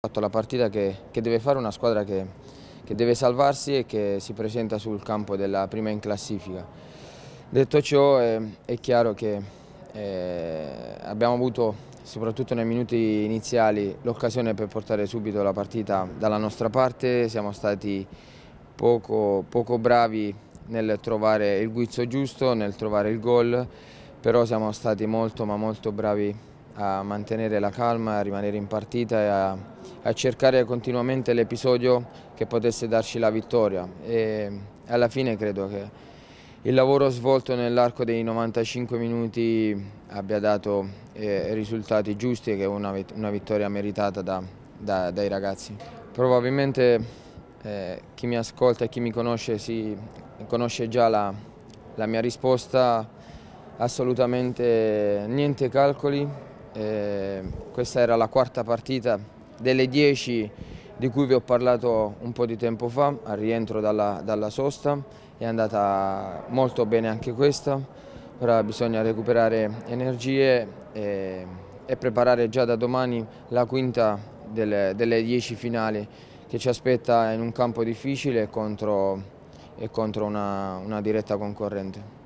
fatto la partita che, che deve fare una squadra che, che, deve salvarsi e che si presenta sul campo della prima in classifica. Detto ciò è, è chiaro che eh, abbiamo avuto soprattutto nei minuti iniziali l'occasione per portare subito la partita dalla nostra parte, siamo stati poco, poco bravi nel trovare il guizzo giusto, nel trovare il gol, però siamo stati molto ma molto bravi a mantenere la calma, a rimanere in partita e a, a cercare continuamente l'episodio che potesse darci la vittoria. E alla fine credo che il lavoro svolto nell'arco dei 95 minuti abbia dato eh, risultati giusti e che è una, una vittoria meritata da, da, dai ragazzi. Probabilmente eh, chi mi ascolta e chi mi conosce si, conosce già la, la mia risposta, assolutamente niente calcoli, eh, questa era la quarta partita delle dieci di cui vi ho parlato un po' di tempo fa, al rientro dalla, dalla sosta, è andata molto bene anche questa, ora bisogna recuperare energie e, e preparare già da domani la quinta delle, delle dieci finali che ci aspetta in un campo difficile contro, e contro una, una diretta concorrente.